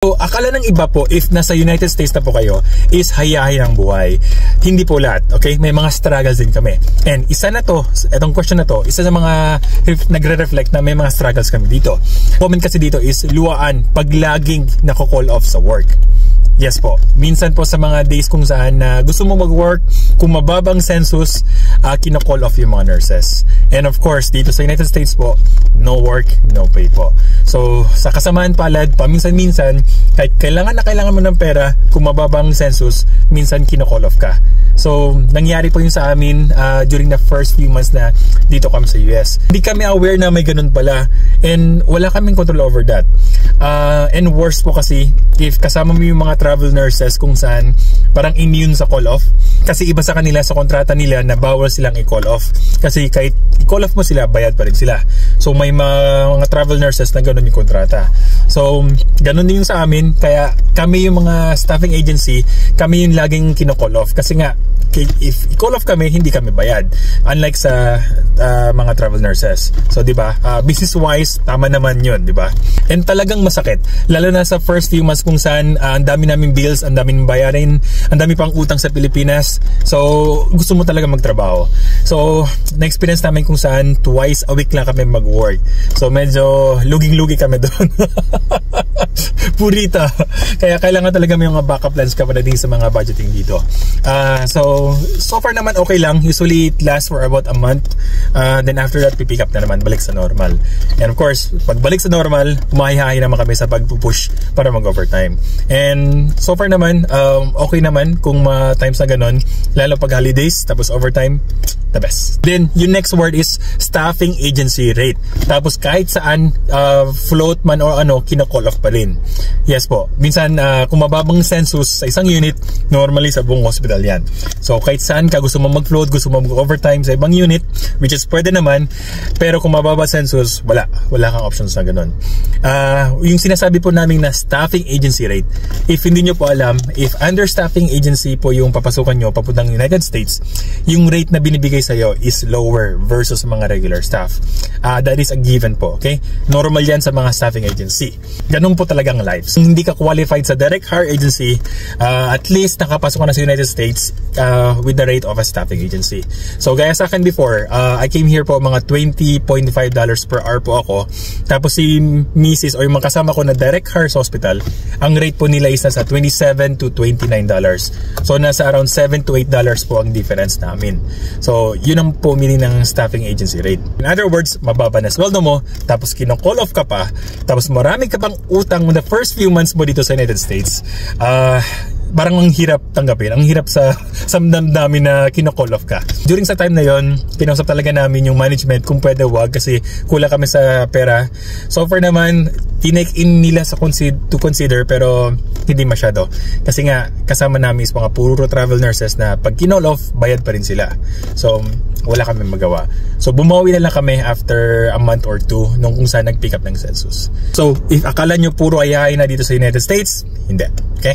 So, akala ng iba po, if nasa United States na po kayo, is hayahay ng buhay. Hindi po lahat, okay? May mga struggles din kami. And isa na to, itong question na to, isa sa mga nagre-reflect na may mga struggles kami dito. Comment kasi dito is luwaan pag laging nako-call off sa work. Yes po. Minsan po sa mga days kung saan na uh, gusto mo mag-work, kung mababang census, uh, kino-call off yung mga nurses. And of course, dito sa United States po, no work, no pay po. So, sa kasamaan palad, paminsan-minsan, kahit kailangan na kailangan mo ng pera, kung mababang census, minsan kino-call off ka. So, nangyari po yun sa amin uh, during the first few months na dito kami sa US. Hindi kami aware na may ganun pala and wala kaming control over that. Uh, and worse po kasi, if kasama mo yung mga travel nurses kung saan parang immune sa call off, kasi iba sa kanila sa kontrata nila na bawal silang i-call off. Kasi kahit i-call off mo sila, bayad pa rin sila. So may mga, travel nurses na ganun yung kontrata. So ganun din yung sa amin. Kaya kami yung mga staffing agency, kami yung laging kino-call off. Kasi nga, if i-call off kami, hindi kami bayad. Unlike sa uh, mga travel nurses. So, di ba? Uh, business-wise, tama naman yun, di ba? And talagang masakit. Lalo na sa first few months kung saan uh, ang dami naming bills, ang daming bayarin, ang dami pang utang sa Pilipinas. So, gusto mo talaga magtrabaho. So, na-experience namin kung saan twice a week lang kami mag-work. So, medyo luging-lugi kami doon. Purita. Kaya kailangan talaga may mga backup plans ka din sa mga budgeting dito. Uh, so, so far naman okay lang. Usually it lasts for about a month. Uh, then after that, pipick up na naman balik sa normal. And of course, pag balik sa normal, humahihahi naman kami sa pagpupush para mag-overtime. And so far naman, um, okay naman kung ma times na ganun. Lalo pag holidays, tapos overtime, the best. Then, yung next word is staffing agency rate. Tapos kahit saan uh, float man or ano, kina-call off pa rin. Yes po. Minsan, uh, kung mababang census sa isang unit, normally sa buong hospital yan. So, kahit saan ka gusto mo mag-float, gusto mo mag-overtime sa ibang unit, which is pwede naman, pero kung mababa census, wala. Wala kang options na ganun. Uh, yung sinasabi po namin na staffing agency rate, if hindi nyo po alam, if understaffing agency po yung papasukan nyo papuntang United States, yung rate na binibigay sa'yo is lower versus mga regular staff. Uh, that is a given po, okay? Normal yan sa mga staffing agency. Ganun po talagang life. So, hindi ka qualified sa direct hire agency, uh, at least nakapasok ka na sa United States uh, with the rate of a staffing agency. So, gaya sa akin before, uh, I came here po mga $20.5 per hour po ako. Tapos si Mrs. o yung mga kasama ko na direct hire sa hospital, ang rate po nila is nasa 27 to 29 dollars. So nasa around 7 to 8 dollars po ang difference namin. So yun ang po ng staffing agency rate. In other words, mababa na sweldo mo, tapos kino-call off ka pa, tapos marami ka pang utang the first few months mo dito sa United States. Uh, parang ang hirap tanggapin. Ang hirap sa sa damdamin na kino-call off ka. During sa time na yon, kinausap talaga namin yung management kung pwede wag kasi kulang kami sa pera. So far naman, tinake in nila sa consider, to consider pero hindi masyado. Kasi nga, kasama namin is mga puro travel nurses na pag kinall off, bayad pa rin sila. So, wala kami magawa. So, bumawi na lang kami after a month or two nung kung saan nag-pick up ng census. So, if akala nyo puro ayahay na dito sa United States, hindi. Okay?